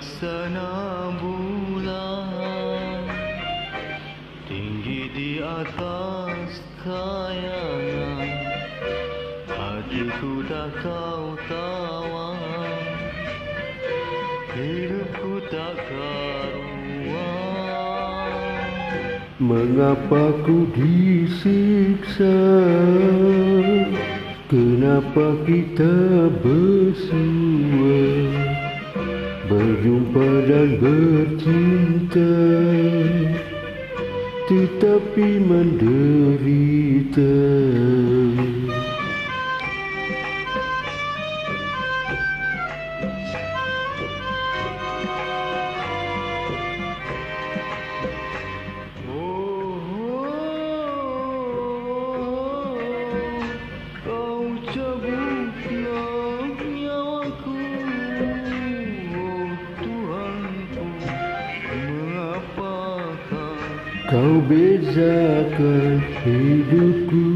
Laksana bulan Tinggi di atas kayangan Hatiku tak kau tawa Hidupku tak karuan. Mengapa ku disiksa? Kenapa kita bersuara Berjumpa dan bercinta Tetapi menderita Kau bezakan hidupku.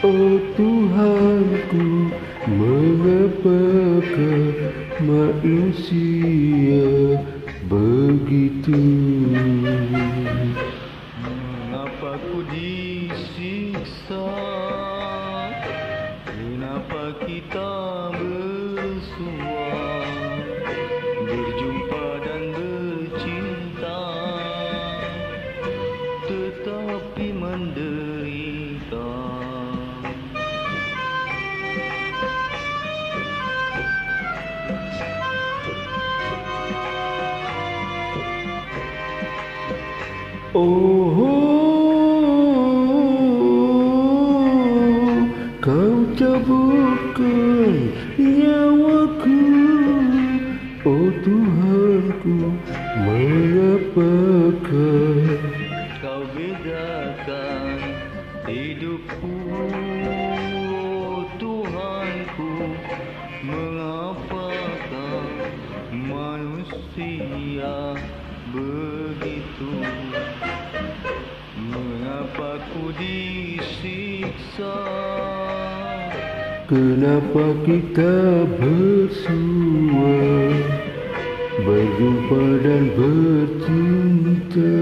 Oh Tuhanku Mengapakah manusia begitu? Mengapa ku disiksa? Kenapa kita bersua Oh, kau cabutkan nyawaku. Oh Tuhanku, mengapakah Kau bedakan hidupku? Oh Tuhanku Mengapakah manusia begitu Disiksa. Kenapa kita bersua? Berjumpa dan bercinta.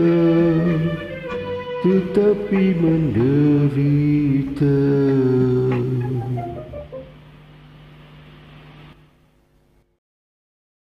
Tetapi menderita